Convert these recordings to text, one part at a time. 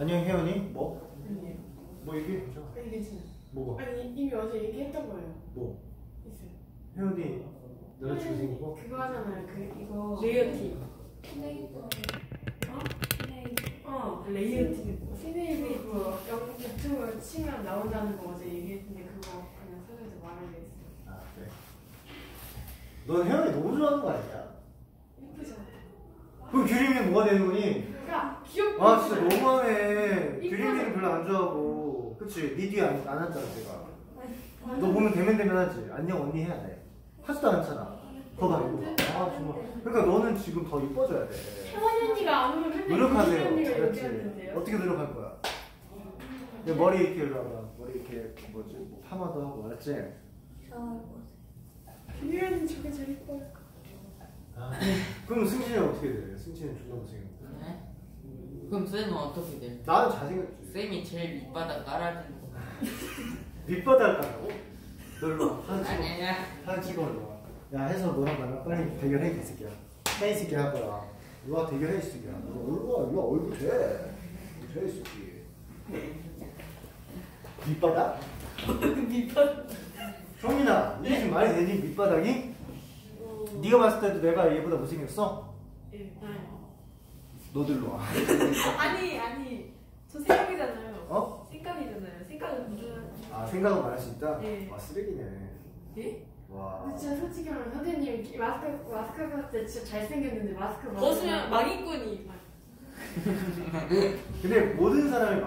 안녕 혜연이 뭐? 아니에요. 뭐 얘기해 보자 아니 괜찮아요. 뭐가? 아니 이미 어제 얘기했던 거예요. 뭐? 있어요. 혜연이 여자친구 생긴 거? 그거 하잖아요. 그 이거 레이어티. 어? 어 레이어티. 시네이비 그거 영 유튜브 치면 나온다는 거 어제 얘기했는데 그거 그냥 서울에서 말하려 했어요. 아 그래 넌 혜연이 너무 좋아하는 거 아니야? 예쁘죠? 그럼 규림이 뭐가 되는 거니? 그러니까 귀엽고 아 진짜. 너무하네? 규림이는 별로 안 좋아하고. 그치? 니 뒤에 안, 안 앉잖아 제가. 너 완전 보면 대면대면 하지. 안녕 언니 해야 돼. 하지도 않잖아. 거봐 이거 아 정말. 그러니까 너는 지금 더 이뻐져야 돼. 혜원이 언니가 안 오면 맨날 노력하세요. 그렇지. 어떻게 노력할 거야? 내 머리 이렇게 일로 와봐. 머리 이렇게 뭐지? 뭐 파마도 하고 알았지? 유진이 언니 저게 제일 예뻐요. 아, 그럼 승진이는 어떻게 돼? 승진이는 존나 못생겼고 네? 그럼 쌤은 어떻게 돼? 나는 잘생겼지. 쌤이 제일 밑바닥 깔아주는 거. 밑바닥 사진 찍어. 아니야. 사진 찍어 일로 와야 해서 너랑 나랑 빨리 대결해 이 새끼야. 해이 새끼 할 거야. 일로 와 대결해 이 새끼야. 너 일로 와 얼굴 돼. 돼, 이 새끼. 밑바닥? 밑바닥. 성민아 이게 지금 말이 되니 밑바닥이? 네가 봤을 때도 내가 얘보다 못생겼어? 예. 너도 일로 와 아니 아니 저 생각이잖아요. 어? 생각이잖아요. 생각은 무슨 아 생각은 말할 수 있다? 네. 와 쓰레기네 예? 와 근데 진짜 솔직히 말하면 선생님 마스크 마스크 벗을 때 진짜 잘생겼는데 마스크 벗으면 망인꾼이. 근데 모든 사람이 죽여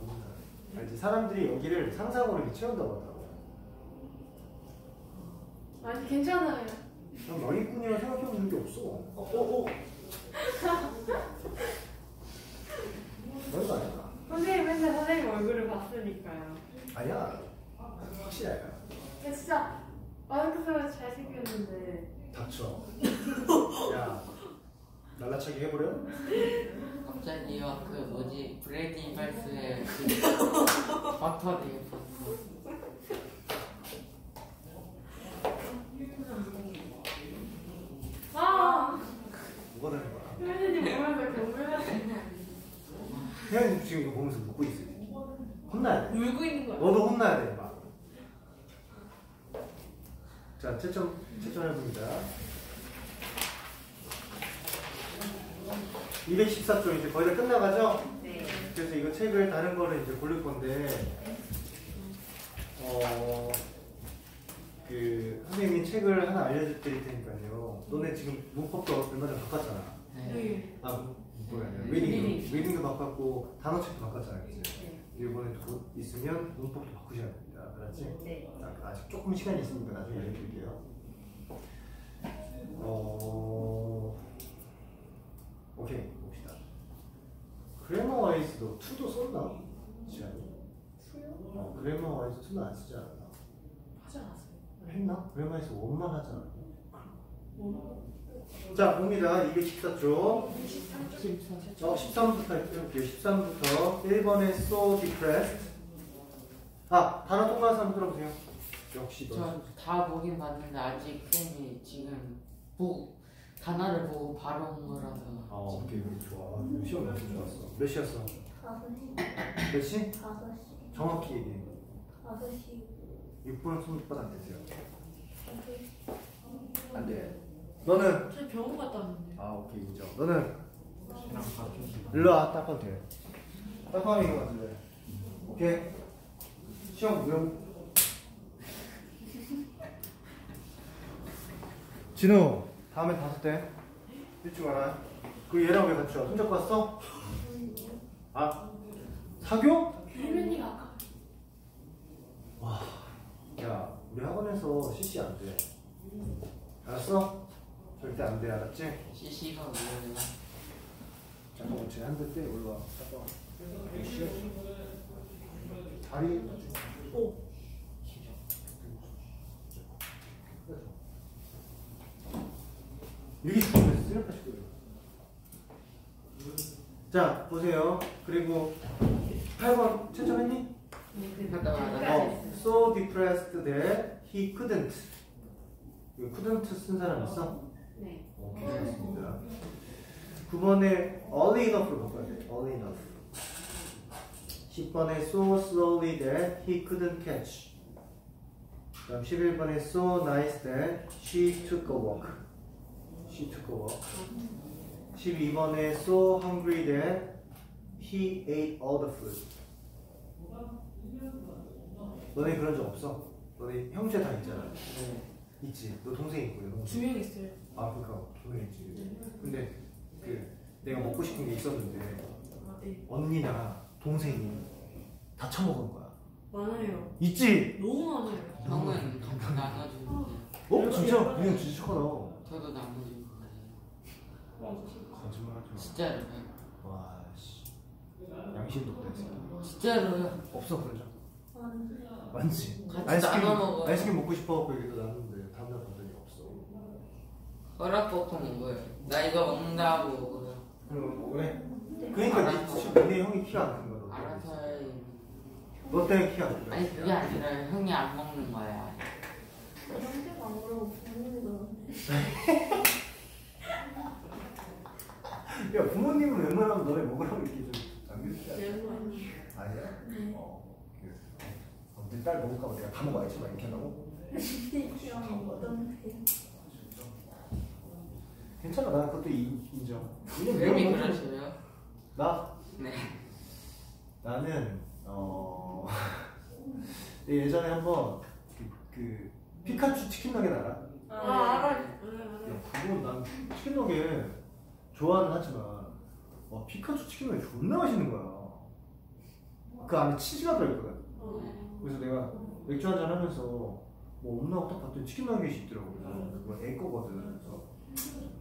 모든 사람 알지? 사람들이 여기를 상상으로 이렇게 채운다고 하더라고 아니 괜찮아요. 난 망이꾼이라 생각해본 적이 없어 어? 어? 어? 그런 거 아니야 선생님 맨날 선생님 얼굴을 봤으니까요. 아니야 확실히 아니야 근데 진짜 때 잘생겼는데 닥쳐 야 날라차기 해버려? 갑자기 그 뭐지 브래디 발스의 그 버터 되게 봤어 아 뭐가 되는 거야? 선생님 보면서 경멸하세요. 혜연이 지금 이거 보면서 웃고 있어 혼나야 돼 울고 있는 거야. 너도 혼나야 돼, 막. 자, 채점, 채점해봅니다. 214쪽 이제 거의 다 끝나가죠? 네. 그래서 이거 책을 다른 거를 이제 고를 건데, 어, 그, 선생님이 책을 하나 알려드릴 테니까요. 너네 지금 문법도 얼마 전에 바꿨잖아. 네. 네. 아, 뭐야, reading. reading도. reading도 바꿨고, 단어책도 바꿨잖아, 그치? 이번에 곧 있으면 문법도 바꾸셔야 됩니다. 알았지? 네. 자, 아직 조금 시간이 있으니까 나중에 알려드릴게요. 어, 오케이 봅시다. Grammar Wise도 2도 썼나? 지안이? 수요? 어, Grammar Wise 2는 안 쓰지 않았어요. 했나? Grammar Wise 1만 하지 않았나? 뭐? 자, 봅니다. 214쪽. 13초. 어, 13부터 이렇게 13부터 1번에 so depressed. 아, 단어 통과한 사람 들어보세요. 역시 너. 저다 보긴 봤는데 아직 쌤이 지금 보고 단어를 보고 바로 온 거라서 아, 오케이, 좋아. 시험 몇시 좋았어? 몇 시였어? 다섯 시, 몇 시? 다섯 시, 정확히 얘기해. 다섯 시, 6분은 손바닥 안 되세요. 안 돼. 너는? 저 병원 갔다 왔는데. 아, 오케이, 인정. 너는? 일로 와, 딱하면 돼. 딱하면 이거 같은데. 오케이? 시험 무용. 진우, 다음에 다섯 대. 일찍 와라. 그 얘랑 왜 같이 와? 손잡고 왔어? 아, 사교? 유민이가 아까 야, 우리 학원에서 CC 안 돼. 알았어? 절대 안 돼, 알았지? CC가 뭐예요? 잠깐만, 쟤 한대 때 올라와. 잠깐만. 쉬어. 다리. 오. 이렇게 죽으면 쓰레빠 시켜요. 자, 보세요. 그리고 8번 채점했니? 하다 어, so depressed that he couldn't. 이거 couldn't 쓴 사람 있어? 네. 오케이, 알겠습니다. 9번에 early enough로 바꿔야 돼. early enough. 10번에 so slowly that he couldn't catch. 그다음 11번에 so nice that she took a walk. She took a walk. 12번에 so hungry that he ate all the food. 너네 그런 적 없어? 너네 형제 다 있잖아. 있지. 너 동생 있고 너 동생. 두명 있어요. 아 그니까 동생 있지. 근데 그 내가 먹고 싶은 게 있었는데 아, 네. 언니나 동생이 다 처먹은 거야. 많아요. 있지? 너무 많아요. 형은 같이 나눠주는데 어 진짜 그냥 진짜 착하다. 저도 나눠주고 그래요 거짓말하지 마. 진짜로요 와 씨. 양심도 없다 이 새끼. 진짜로요 없어 그런 적. 많지. 아이스크림 먹어요. 아이스크림 먹고 싶어갖고 얘기도 나눴는데 다음날 본 적이 없어. 허락 받고 먹어요 나 이거 먹는다고 먹어요 그럼 왜? 그러니까 니. 지금 네 형이 키가 안 큰 거야. 너 알아서 때문에. 해너 때문에 키가 안 큰 아니. 그게 아니라 형이 안 먹는 거야 형제가 안 그러고 부모님이 그러는데. 야 부모님은 웬만하면 너네 먹으라고 이렇게 좀 남겨주지 네. 않아? 아니야? 어. 어, 내딸 먹을까 봐 내가 다 먹어야지 막 이렇게 먹던데. 괜찮아 난 그것도 인- 인정. 왜냐면 내가 먹는- 그러셔요? 나네 나는 어 예전에 한번 그, 그 피카츄 치킨 너겟 알아? 아, 알아요. 야 그건 난 치킨 너겟 좋아는 하지만 와 피카츄 치킨 너겟 존나 맛있는 거야. 그 안에 치즈가 들어있거든. 어. 그래서 내가 맥주 한잔 하면서 뭐 없나 딱 봤더니 치킨 너겟이 있더라고. 그래서 그거 애 거거든. 그래서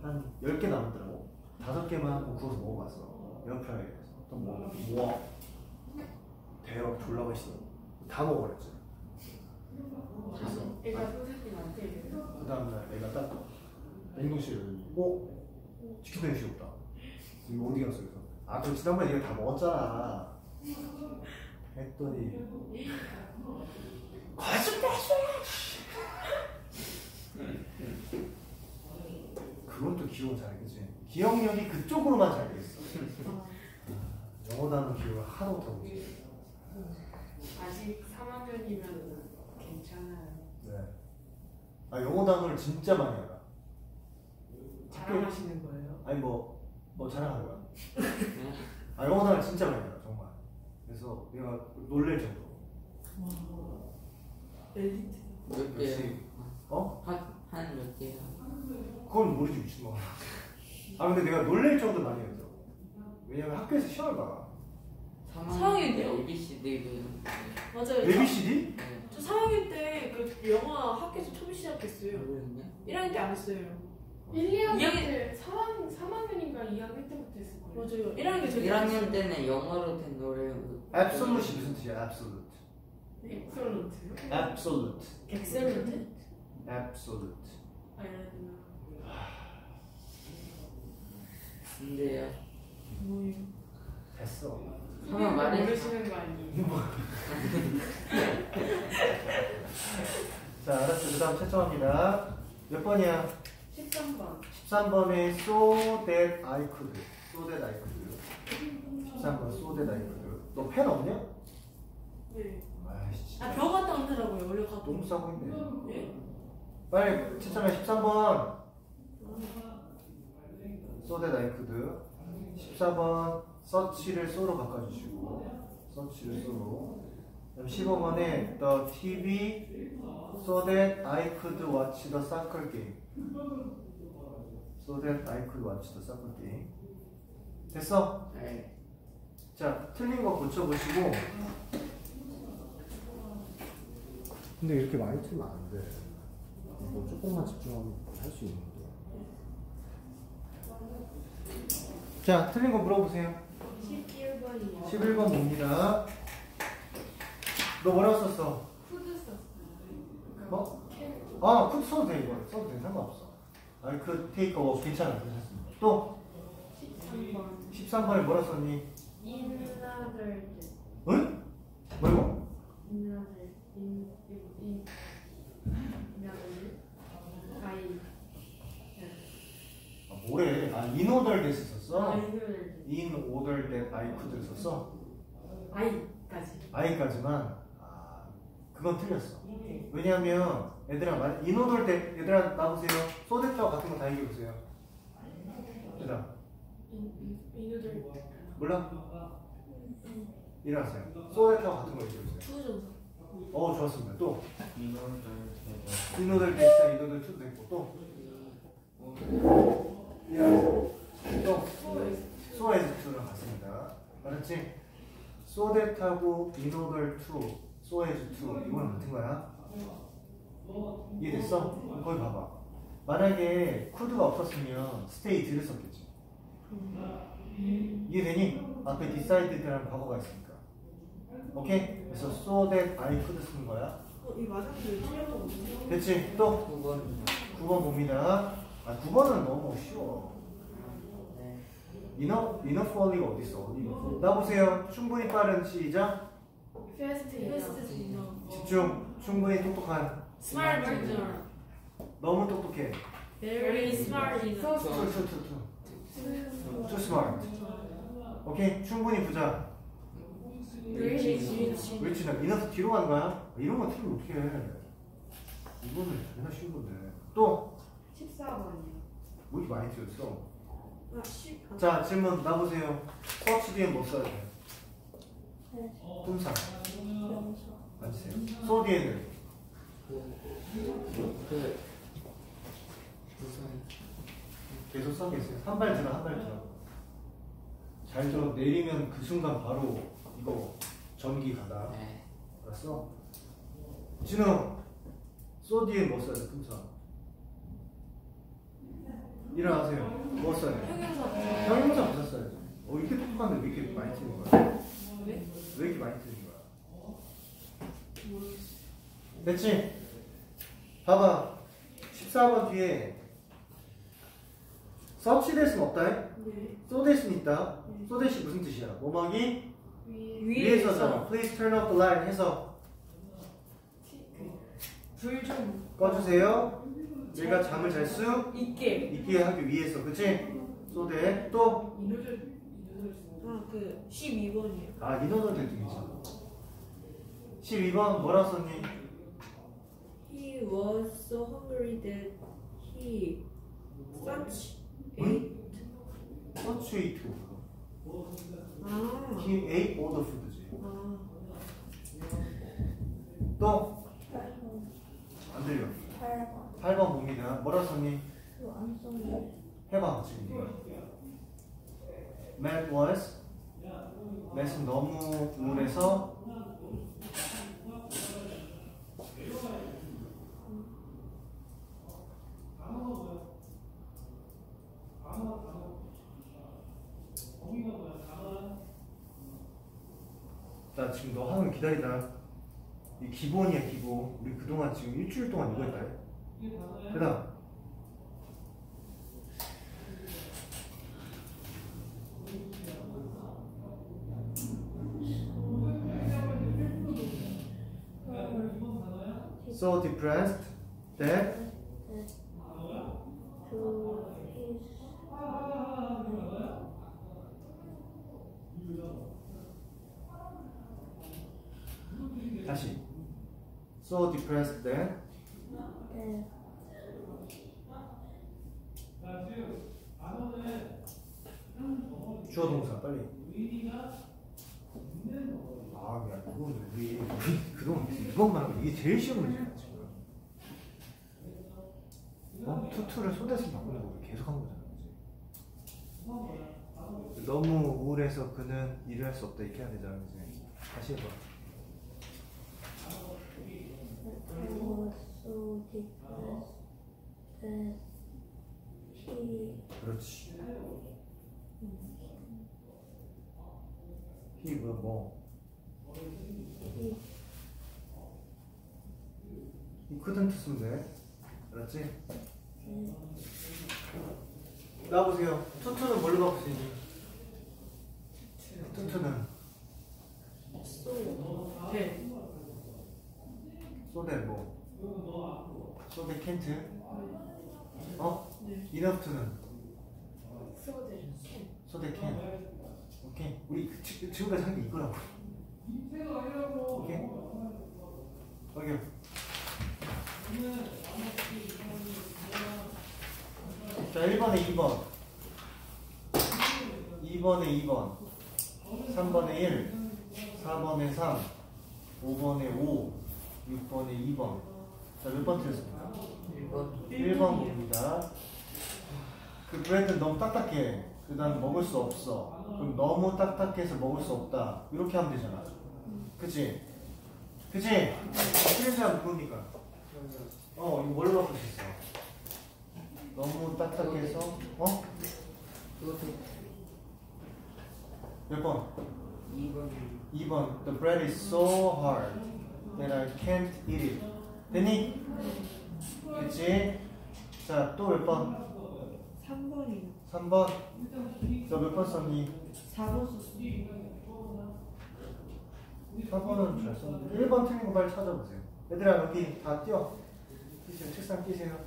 한 10개 남았더라고. 다섯 개만 뭐 구워서 먹어봤어. 에어프라이어에서. 또 뭐, 우와. 대박 졸라 맛있어. 다 먹어버렸지. 그래서 애가 선생님한테 그 다음날 애가 딱 냉동실에 어? 치킨 너겟이 없다. 이거 어디 갔어? 그래서 아 그럼 지난번에 네가 다 먹었잖아. 했더니 그건 또 기억 잘 그지? 기억력이 그쪽으로만 잘돼 있어. 영어 단어 기억을 하나도 있지. 아직 3학년이면 괜찮아요. 네. 아 영어 단어를 진짜 많이 알아. 자랑하시는 거예요? 아니 뭐, 뭐 자랑하는 거야. 네. 아 영어 단어 진짜 많이 알아. 그래서 내가 놀랄 정도. 엘리트. 몇? 역시. 어? 한몇 개요? 그건 모르지 미친놈아. 아 근데 내가 놀랄 정도 많이 했어. 왜냐면 학교에서 시험을 봐. 사학년 때요? ABCD도 맞아요. ABCD? 네. 저 3학년 때그 영어 학교에서 처음 시작했어요. 모르겠네 1학년 때 안 했어요. 1, 2학년 이학년- 때 3학, 3학년인가 2학년 때부터 했을 거예요. 맞아요. 1학년 때 저기 1학년 때는 영어로 된 노래 Absolute이 무슨 뜻이야? Absolute. Excellent. Absolute. Excellent? Absolute. 근데요 뭐예요? 됐어. 한번 말해 모르시는 거 아니에요? 자 알았어. 그 다음 채점합니다. 몇 번이야? 13번. 13번에 so that I could. so that I could. 13번 so that I could. 너 펜 없냐? 네. 아이씨. 아, 병 갔다 온다라고요. 원래 가도. 너무 싸고 있네. 예? 빨리 채점해 13번. so that I could. 14번 서치를 쏘로 바꿔주시고 서치를 쏘로. 그다음 15번에 the TV so that I could watch the soccer game. so that I could watch the soccer game. 됐어? 네. 자, 틀린 거 고쳐보시고. 근데 이렇게 많이 틀면 안 돼. 뭐 조금만 집중하면 할 수 있는데. 자, 틀린 거 물어보세요. 11번이요. 11번 봅니다. 너 뭐라고 썼어? 푸드 썼어요. 뭐? Ca- 아, 쿡 써도 돼, 이거. 써도 돼, 상관없어. 아니, 그, 테이크 워 괜찮아, 괜찮습니다. 또, 13번. 13번에 뭐라 썼니? 인나들 응? 뭐라고? 인나들 인인 인나들 가이 아, 뭐래? 아, in order that 썼어? that I could를 썼어? 아이까지. i까지만 아 그건 틀렸어. 왜냐하면 얘들아 만 in order that 얘들아 나보세요. so that하고 같은 거 다 얘기해 보세요. 얘들아 in order 몰라? 일어나세요. so that하고 같은 거 얘기해보세요. to부정사. 어 좋았습니다. 또. in order that 있다 in order to도 있고 또 일어나세요. 또 so as to랑 같습니다. 알았지? 소데타고 인오돌 2, 소에즈 2 이거랑 같은 거야. 이해됐어? 거기 봐봐. 만약에 could가 없었으면 stayed를 썼겠지. 이해되니? 앞에 decided라는 과거가 있으니까. 오케이? 그래서 so that I could 쓰는 거야. 어, 이 맞았는데 틀렸던 거 같은데? 됐지? 또 그건 9번 봅니다. 아 9번은 너무 쉬워. 네. 이너 이너 폴리가 어디 있어? 어디 있어? 나 보세요. 충분히 빠른 시작. 페스트 진짜. 집중. 충분히 똑똑한. 스마트 진짜. 너무 똑똑해. Very smart 진짜. 투, 투, 투, 투. Too smart. 오케이. 충분히 부자. Rich. 나 이너서 뒤로 가는 거야? 이런 거 틀리면 어떻게 해? 이거는 존나 쉬운 건데. 또 14번이요. 뭐 이렇게 많이 틀렸어? 아, 씨. 아, 자 질문 나 보세요. 수학 뒤에 뭐 써야 돼? 품사. 맞으세요. 소 뒤에는 그, 그, 계속 써 계세요. 한 발 들어, 한 발 들어. 잘 들어. 내리면 그 순간 바로 이거 전기 가다. 네. 알았어? 진우, 소 뒤에 뭐 써야 돼? 품사. 일어나세요. 뭐 써야 돼? 형용사. 형용사 부사 써야지. 어, 이렇게 똑똑한데 왜 이렇게 많이 틀린 거야? 왜? 왜 이렇게 많이 틀린 거야? 됐지? 봐봐. 14번 뒤에 서치댓은 없다. 해? 네. 소댓은 있다. 소댓이 무슨 뜻이야? 뭐막이 위 위에 서잖아. Please turn off the light 해서 불 좀 꺼주세요. 내가 잠을 잘 수 있게. 있게 하기 위해서. 그치? 소댓 또 인우들. 아, 그 12번이에요. 아, 인원은 대등이지. 12번 뭐라고 썼니? He was so hungry that he such ate. Such a to. 아. He ate all the food지. 아. 또? 8번. 안 들려. 8번. 8번 봅니다. 뭐라고 썼니? 안 썼는데. 해봐, 지금. Matt was. Matt은 너무 우울해서 나 지금 너 하는 거 기다리다. 이 기본이야 기본. 우리 그동안 지금 일주일 동안 이거 했다. 그다음 so depressed that to his 다시 so depressed that 네. 주어 동사 빨리 우리 그동안 계속 이것만 하고 이게 제일 쉬운 문제야 지금 어? 투투를 소대서 바꾸는 거 계속 한 거잖아 너무 우울해서 그는 일을 할 수 없다 이렇게 해야 되잖아 그지 다시 해봐 그렇지 히 뭐야 뭐 이 couldn't 쓰면 돼 알았지? 네. 나보세요 투투는 뭘로 바꿀 수 있니? too to는 네. 소대 뭐 소대 캔트 어? 네. enough to는 so that. so that can 오케이 우리 그 지- 지금까지 한 게 이거라고 오케이? 자, 1번에 2번. 2번에 2번. 3번에 1. 4번에 3. 5번에 5. 6번에 2번. 자, 몇번 틀렸습니까? 1번 1번 봅니다. 그 브레드 너무 딱딱해. 그 다음 먹을 수 없어. 그럼 너무 딱딱해서 먹을 수 없다. 이렇게 하면 되잖아. 그치? 그치? 틀린 사람 누굽니까? 어, 이거 뭘로 바꿀 수 있어? 너무 딱딱해서, 어? 몇 번? 2번 2번. The bread is so hard that I can't eat it. 됐니? 그치? 자, 또 몇 번? 3번이요. 3번. 너몇번 썼니? 4번 썼어요. 4번은 잘 썼는데 1번 틀린 거 빨리 찾아보세요. 얘들아 여기 다 뛰어 뛰세요. 책상 뛰세요.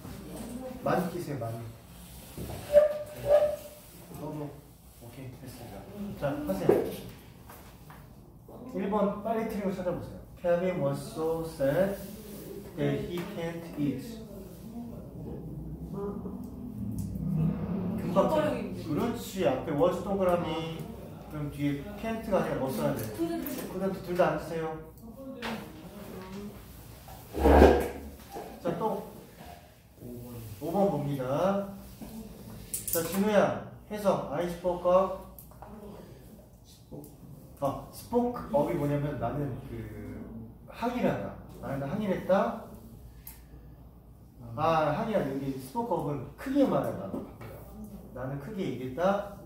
많이 뛰세요 많이. 네. 너무 오케이 됐습니다. 자 하세요. 1번 빨리 틀린 거 찾아보세요. Kevin was so sad that he can't eat 틀려. 그렇지 앞에 was 동그라미 그럼 뒤에 can't가 아니라 뭐 써야 돼? 그다음 둘다 앉으세요. 자, 또 5번 봅니다. 자, 진우야, 해석. I spoke up. 아, spoke up이 뭐냐면 나는 그 항의하다. 나는 항의했다. 아, 항의하다. 여기 spoke up은 크게 말한다. 나는 크게 얘기했다.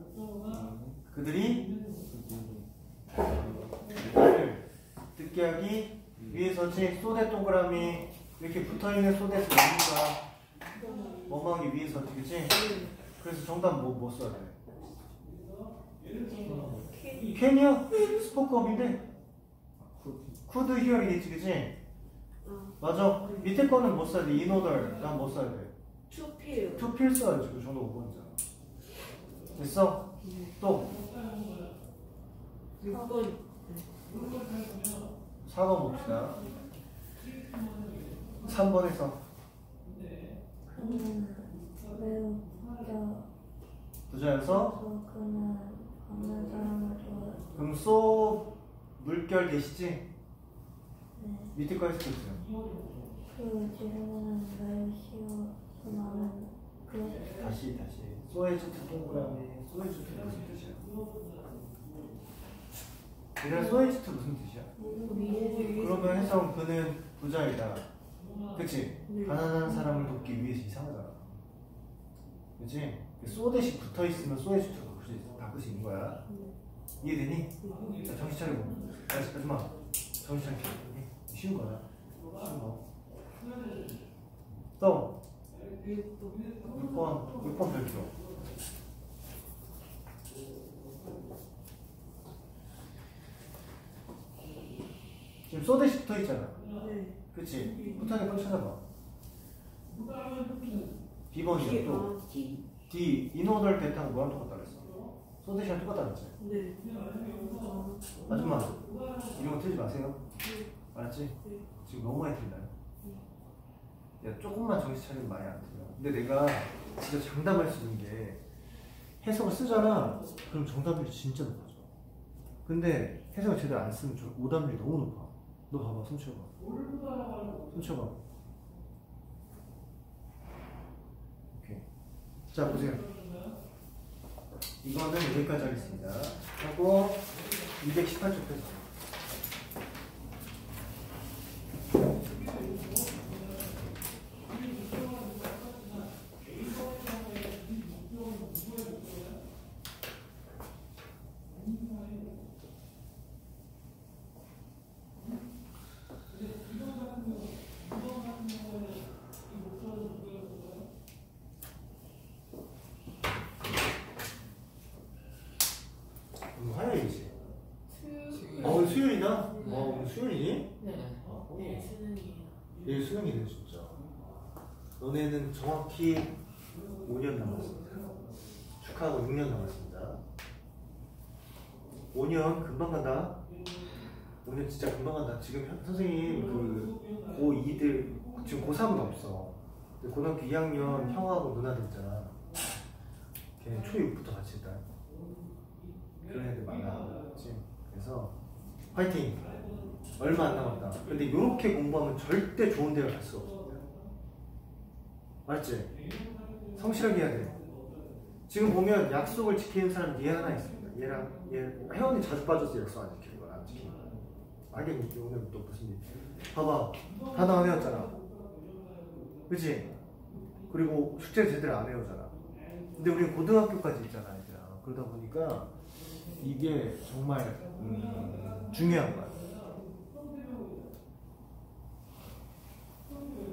그들이 나를 듣게 하기 위해서지 소대 동그라미 이렇게 붙어있는 소대에서 뭡니까? 뭐하기 위해서지 그치? 그래서 정답 뭐, 뭐 써야 돼? 캔이야? 스포크업인데? 쿠드 히어리겠지 그치? 맞아 밑에 거는 뭐 써야 돼? 인오더 난뭐 써야 돼? 투필. 투필 써야지 그 정도 5번이잖아 됐어? 또 6번. 4번 봅시다 3번에서 그는 매우 부자 부자여서 그럼 소 물결 되시지? 네. 밑에 거 주세요 그 질문은 매우 나는 그 다시 다시 소에주트 동그라미 소에주트 무슨 뜻이야? 얘들아 소에주트 무슨 뜻이야? 그러면 해석은 그는 부자이다. 그치? 네. 가난한 사람을 돕기 위해서 이상하잖아. 그치? 소 대신 붙어있으면 소에주트로 바꿀 수 있- 있는 거야. 이해되니? 자 정신 차리고. 야 아줌마 정신 차리고. 쉬운 거야. 쉬운 거. 또. 6번. 6번 별표 지금 소대시 붙어 있잖아 네. 그치? 거 빨리 찾아봐 B번이요 또 D D 인오덜 데이터가 뭐랑 똑같다 그랬어? 소대시랑 똑같다 그랬지? 네. 아줌마 이런 거 틀지 마세요 알았지? 네. 지금 너무 많이 틀려요 야 조금만 정신 차리면 많이 안 틀려 근데 내가 진짜 장담할 수 있는 게 해석을 쓰잖아. 그럼 정답률이 진짜 높아져. 근데 해석을 제대로 안 쓰면 저 오답률이 너무 높아. 너 봐봐 손 치워봐. 손 치워봐. 오케이. 자 보세요. 이거는 여기까지 하겠습니다. 하고 218쪽 펴주세요 오늘 화요일이지? 수- 어, 오늘 수요일이다? 어, 오늘 수요일이니? 네. 네, 수능이에요. 내일 수능이네, 진짜. 너네는 정확히 5년 남았습니다. 축하하고 6년 남았습니다. 5년 금방 간다. 오늘 진짜 금방 간다. 지금 현- 선생님 그 고2들 지금 고3은 없어. 고등학교 2학년 형하고 누나들 있잖아. 걔는 초6부터 같이 있다. 그런 애들 많아. 그치? 그래서 화이팅! 얼마 안 남았다. 근데 이렇게 공부하면 절대 좋은 대를 갈수 없어. 알았지? 성실하게 해야 돼. 지금 보면 약속을 지키는 사람 얘 하나 있습니다. 얘랑 얘 혜원이 자주 빠져서 약속 안 지키는 거야 안 지키는 거야. 알겠니? 오늘 또 무슨 일? 봐봐 하나 안 외웠잖아. 그치? 그리고 숙제 제대로 안 외우잖아. 근데 우리 고등학교까지 있잖아 얘들아. 그러다 보니까 이게 정말 음, 중요한 거야.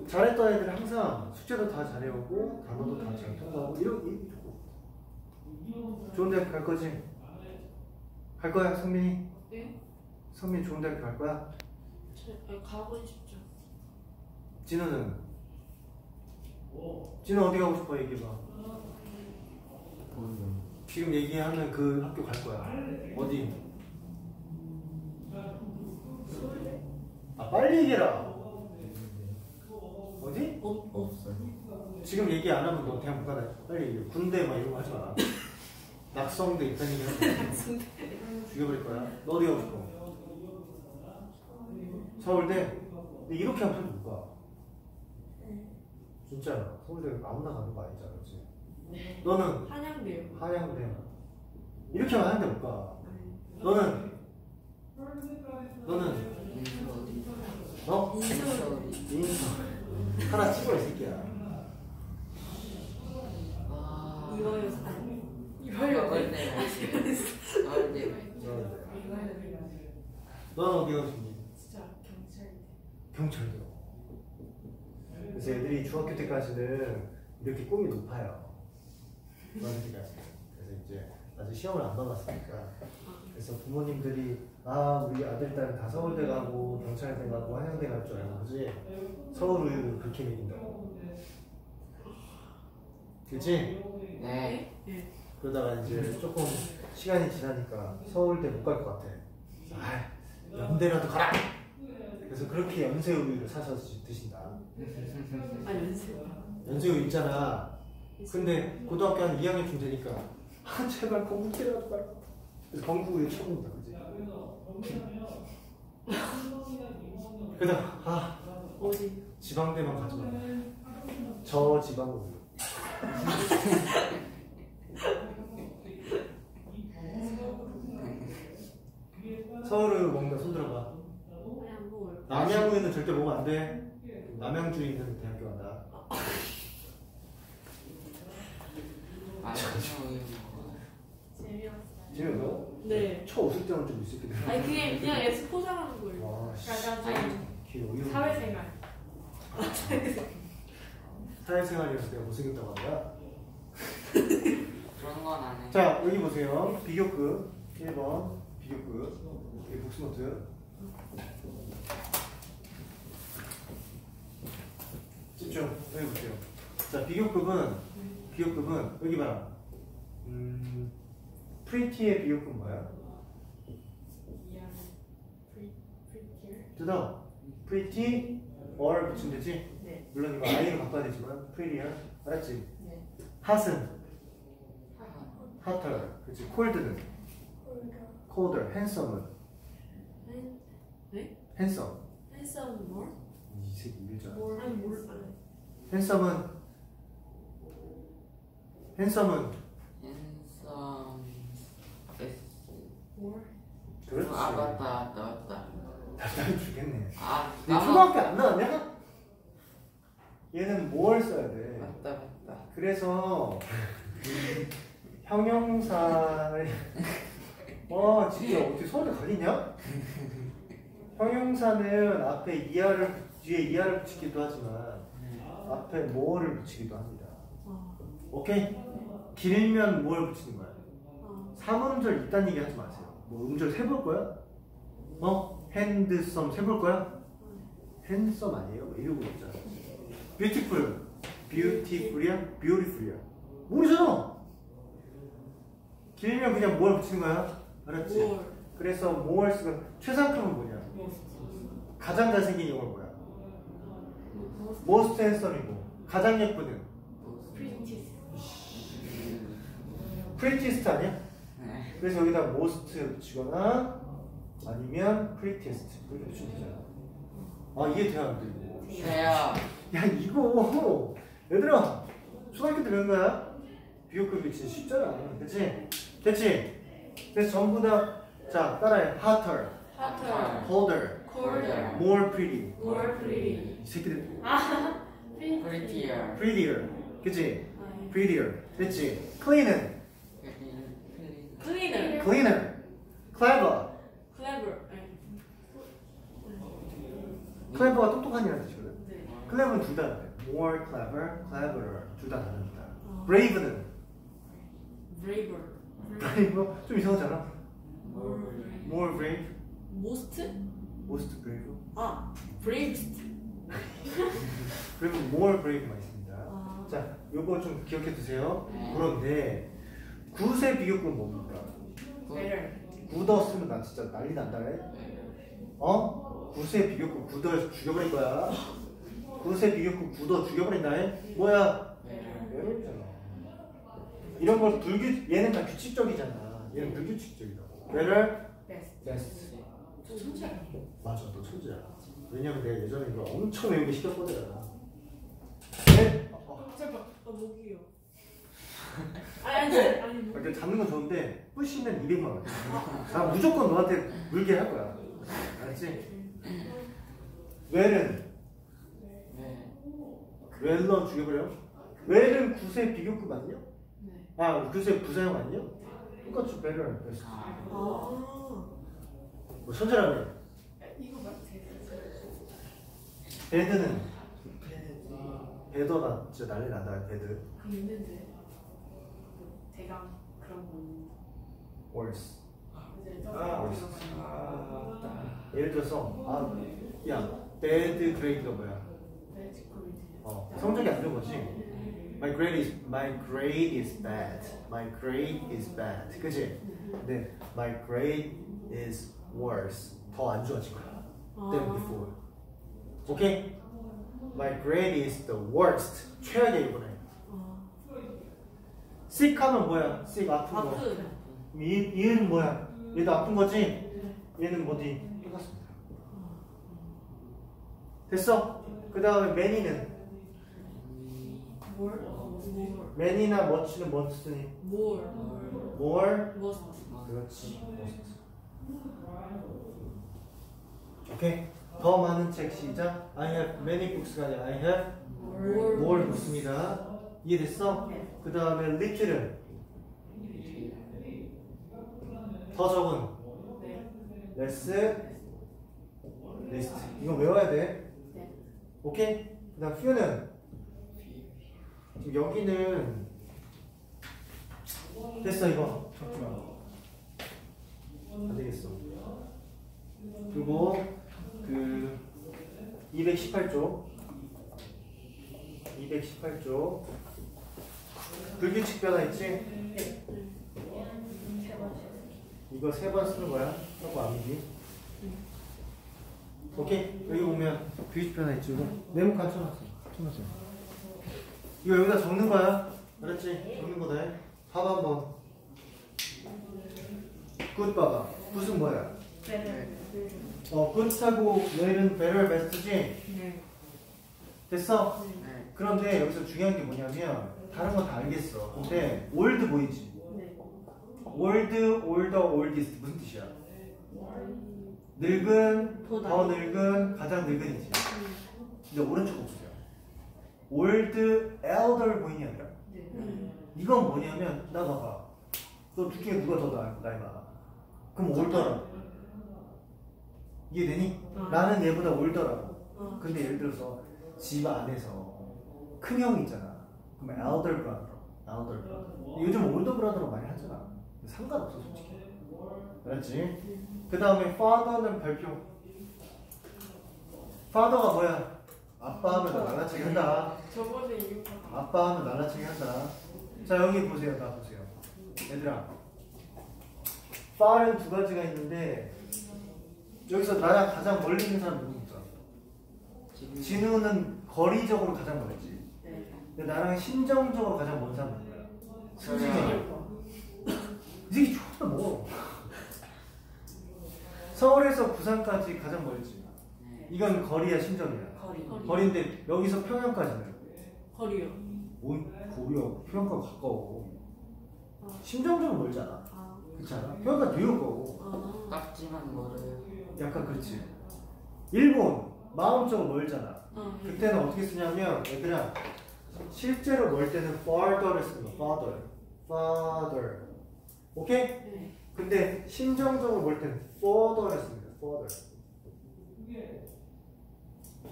잘했던 애들은 항상 숙제도 다 잘해오고 단어도 다 잘 통과하고 이런 게 좋고 좋은 대학 갈 거지? 갈 거야 성민이? 네? 성민 좋은 대학 갈 거야? 저, 아니, 가고 싶죠. 진우는? 진우 어디 가고 싶어 얘기해봐 지금 얘기하는 그 학교 갈 거야 어디? 아 빨리 얘기해라 어디? 어, 없어요. 지금 얘기 안 하면 너 대학 못 가다 빨리 얘기해 군대 막 이런 거 하지 마 낙성대 있다는 얘기 마 죽여버릴 거야 너 어디 가고 싶어? 서울대? 근데 이렇게 하면 못 가. 진짜야. 서울대 아무나 가는 거 아니잖아, 그렇지? 너는 한양대요. 한양대. 이렇게 하면 한대 못 가. 너는 너는 인서울이. 너 인서울이. 인서 하나 찍어 이 새끼야. 아. 이거여서 아니. 말지. 서울대. 너는 어디 가고 싶니? 진짜 경찰대. 경찰도. 그래서 애들이 중학교 때까지는 이렇게 꿈이 높아요. 중학교 때까지. 그래서 이제 아직 시험을 안 봐봤으니까. 그래서 부모님들이 아 우리 아들 딸다 서울대 가고 경찰대 가고 한양대 갈 줄 알고 그지? 서울 우유를 그렇게 먹인다고. 그치? 네. 네. 그러다가 이제 조금 시간이 지나니까 서울대 못 갈 것 같아. 아 연대라도 가라. 그래서 그렇게 연세 우유를 사서 드신다. 아, 연습. 연세우 있잖아. 근데 고등학교 한 2학년쯤 되니까 아 제발 건국대라도 갈. 그래서 건국을 처음 온다, 그지? 그다음 아 어디? 지방대만 가지 마. 저 지방으로. 서울을 먹는다 손 들어봐. 그냥 뭐. 남양우에는 절대 먹으면 안 돼. 남양주에 있는 대학교 간다. 아니요, 이거. 재미없어요. 지금 너? 네. 초 웃을 때는 좀 있을 게 아니, 그게 그냥 엑스 포장하는 거예요. 와, 씨. 그러니까 좀 귀여워. 이런 사회생활. 사회생활이라서 내가 못생겼다고 한다. 그런 건안 해. 자, 여기 보세요. 비교급 1번 비교급 여기 복습노트 집중 여기 보세요. 자, 비교급은 비교급은 여기 봐라. 음, pretty의 비교급 뭐야? 이해하는 pre- prettier. 뜯어. Pretty er 붙이면 되지? 네. 물론 이거 i로 바꿔야 되지만 prettier 알았지? 네. 핫은 hotter 그치 cold는 colder handsome은 한- 네? handsome handsomer 뭘? 이 새끼 밀잖아 뭘? 아니, 뭘. 아니. handsome은 handsome은 S. 뭘? 그렇지 아 맞다 맞다 맞다. 답답해 죽겠네 아너 까먹. 초등학교 안 나왔냐? 얘는 뭘 써야 돼 맞다 맞다. 그래서 형용사를 와 진짜 어떻게 서울에 가겠냐? 형용사는 앞에 이하를 뒤에 이하를 붙이기도 하지만 앞에 뭐를 붙이기도 합니다. 아, 오케이? 길면 뭘 붙이는 거야? 아. 사문음절 있다는 얘기 하지 마세요. 뭐 음절 세볼 거야? 어? 핸드썸 세볼 거야? 핸섬 아니에요? 뭐 이러고 있잖아. 뷰티풀, 뷰티풀이야? 뷰티풀이야? 모르잖아. 길면 그냥 뭘 붙이는 거야? 알았지? 뭘? 그래서 more 쓰가 최상급은 뭐냐? 가장 잘생긴 영어 뭐야? most handsome이고 가장 예쁘는 프린티스. prettiest 아니야? 네. 그래서 여기다 most 붙이거나 아니면 prettiest 이렇게 붙이면 되잖아. 아 이해 돼안 돼? 돼요. 야 이거 얘들아 초등학교 때 배운 거야? 비교급이 진짜 쉽잖아. 그치? 됐지? 그래서 전부 다 자 따라해 hotter, 하터. colder, 콜더. more pretty more pretty. 이 새끼들 prettier. prettier 그치? 아, prettier 됐지? clean은 클리너. cleaner clever 클레버. 네. clever가 똑똑한이라는 뜻이거든 네. clever는 둘다 다르대 more clever, cleverer 둘다 다릅니다 brave는 브레이버. brave 좀 이상하잖아 more. more brave, most? most brave 아, bravest. 그리고 more brave만 있습니다 아. 자 요거 좀 기억해 두세요 네. 그런데 굿의 비교급은 뭡니까? better. 쓰면 나 진짜 난리 난다네 어? 굿의 비교급 굳어 죽여버릴 거야 굿의 비교급 굳어 죽여버린다 해 뭐야? 외로잖아. 이런 걸 불규 얘는 다 규칙적이잖아. 얘는 불규칙적이라고. better, 베스트. 저 천재야. 맞아, 너 천재야. 왜냐면 내가 예전에 이걸 엄청 외우게 시켰거든. 네? 어, 어. 잠깐. 아, 목이요. 아니, 아니, 아니. 목. 이렇게 잡는 건 좋은데 뿌시면 200만 원. 나 무조건 너한테 물게 할 거야. 알았지? 웰은 네. 웰러 죽여버려. 웰은 굿의 비교급 아니냐? 네. 아, 굿의 부사용 아니냐? 똑같이. 아, 아. 뭐 천재라며. 이거 맞지? 배드는 배더가 진짜 난리 난다 배드 그 있는데 대강 그런 거 있는데. worse 이제 아, 좀 worse. 들어가는 예를 들어서 아야 bad grade가 뭐야 베스트 코미디. 어 성적이 안 좋은 거지 my grade is my grade is bad my grade is bad 그지 근데 my grade is worse 더 안 좋아진 거야 than before 오케이 my grade is the worst 최악의 이번에 Sick 하면 뭐야 sick 아픈 거. 이, 얘는 뭐야? 얘도 아픈 거지? 얘는 뭐지? 똑같습니다. 됐어? 그 다음에 many는 more. more. many나 much는 뭐 쓰니? more. more most. 그렇지 most 오케이 더 많은 책 시작 I have many books가 아니라 I have more. more books입니다 이해됐어? 그 다음에 little은? 더 적은? less list 이거 외워야 돼. 네. 오케이? 그 다음 few는? 지금 여기는 됐어 이거. 잠깐만. 안 되겠어. 그리고 그 218조 218조 불규칙 변화 있지? 이거 세 번 쓰는 거야 하고 암기 오케이 여기 보면 불규칙 변화 있지 이거 네모 갖춰놨어 갖춰놨어 이거 여기다 적는 거야 알았지? 적는 거다 해. 봐봐 한번 good 봐봐 good은 뭐야? 베스트. 어 good하고 well은 better best지? 네. 됐어? 네. 그런데 여기서 중요한 게 뭐냐면 다른 건다 알겠어 근데 old 보이지? 네. old, older, oldest 무슨 뜻이야? 늙은, 더더 늙은, 가장 늙은이지 근데 오른쪽 보세요 old, elder 보이니 아니라 네. 음. 이건 뭐냐면 나 봐봐 너 둘 중에 누가 더 나, 나이 많아 그럼 올더라 이해되니? 어. 나는 얘보다 올더라고 어. 근데 예를 들어서 집 안에서 큰 형이 있잖아 그럼 elder brother elder brother 요즘 올더 브라더로 많이 하잖아 상관없어 솔직히 알았지? 그 다음에 father는 별표 father가 뭐야? 아빠 하면 나 날라치기 한다 저번에 아빠 하면 날라치기 한다. 자 여기 보세요, 다 보세요. 얘들아, far은 두 가지가 있는데 여기서 나랑 가장 멀리 있는 사람 누구니까? 지금 진우는 거리적으로 가장 멀지. 네. 근데 나랑 심정적으로 가장 먼 사람 누구야? 승진이. 저요. 이 새끼 존나 멀어. 서울에서 부산까지 가장 멀지. 네. 이건 거리야 심정이야. 거리. 거리. 거리인데 여기서 평양까지는 거리요. 뭔 거리야? 평양과 가까워. 아. 심정적으로 멀잖아. 아. 그렇잖아. 평양과 뉴욕 거고. 아. 작지만 멀어요. 약간 그렇지. 일본 마음적으로 멀잖아. 아. 그때는 어떻게 쓰냐면 얘들아 실제로 멀 때는 farther를 씁니다. farther, farther. 오케이? 네. 근데 심정적으로 멀 때는 further를 씁니다. further.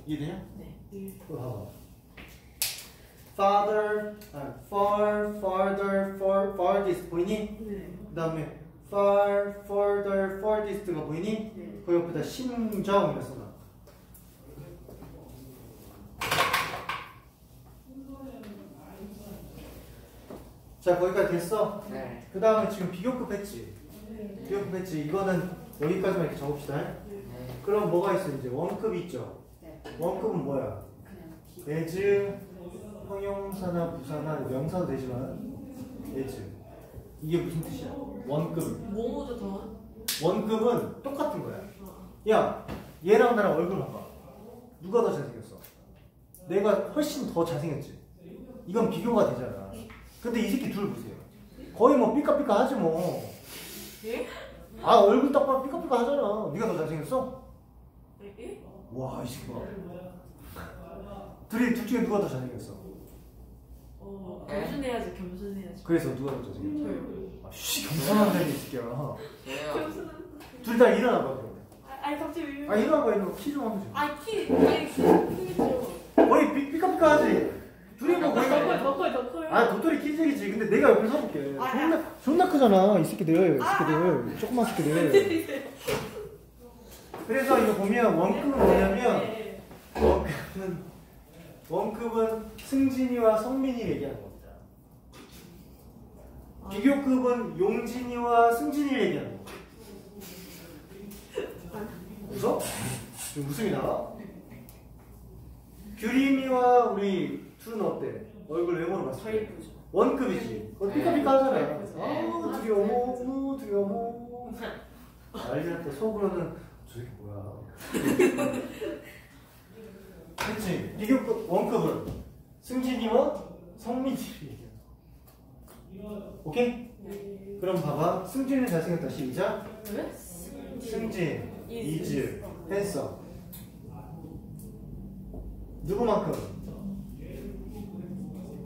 이해되냐? 네. 그거 봐봐. farther, 아, far, farther, far, farthest 보이니? 네. 그 다음에 far, further, farthest가 보이니? 네. 그 옆에다 심정이라 써 자 거기까지 됐어. 네. 그 다음에 지금 비교급 했지. 네. 비교급 했지. 이거는 여기까지만 이렇게 적읍시다. 네. 그럼 뭐가 있어 이제 원급이 있죠. 네. 원급은 뭐야? as, 형용사나 부사나 명사도 되지만 as. 이게 무슨 뜻이야? 원급. 뭐뭐죠 더? 원급은 똑같은 거야. 아. 야, 얘랑 나랑 얼굴 봐봐. 누가 더 잘생겼어? 내가 훨씬 더 잘생겼지. 이건 비교가 되잖아. 근데 이 새끼 둘 보세요. 거의 뭐 삐까삐까 하지 뭐. 예? 아 얼굴 딱 봐 삐까삐까 하잖아. 네가 더 잘생겼어? 예? 예? 와, 이 새끼 봐. 둘이 둘 중에 누가 더 잘생겼어? 어. 겸손해야지. 겸손해야지. 그래서 누가 더 잘생겼어? 저요. 아, 씨, 겸손한 이 새끼야. 둘 다 일어나봐. 아, 아니 갑자기 왜? 아 일어나봐 일어나 키좀 하면 돼. 아니 키 아니 키 크겠죠. 거의 삐, 삐까삐까 하지. 둘이 뭐 거의 더 커요 더 커요 더 아 키즈이지 근데 내가 옆에 서볼게 아, 존나 존나 크잖아 이 새끼들 이 새끼들 조그만 새끼들 그래서 이거 보면 원급은 뭐냐면 네. 원급은 원급은 승진이와 성민이 얘기하는 겁니다 아. 비교급은 용진이와 승진이 얘기하는 겁니다 웃어? 지금 웃음이 나와? 규림이와 우리 둘은 어때? 얼굴 외모로 봤을 더 때. 원급이지. 그거 삐까삐까 하잖아. 네. 아우 둘이 어머 어머 둘이 어머. 알지 때 속으로는 저게 뭐야. 그렇지. 비교급 원급은 승진이와 성민이. 오케이? 네. 그럼 봐봐. 승진이 잘생겼다. 시작. 왜? 승진, 이즈. 했어. 누구만큼?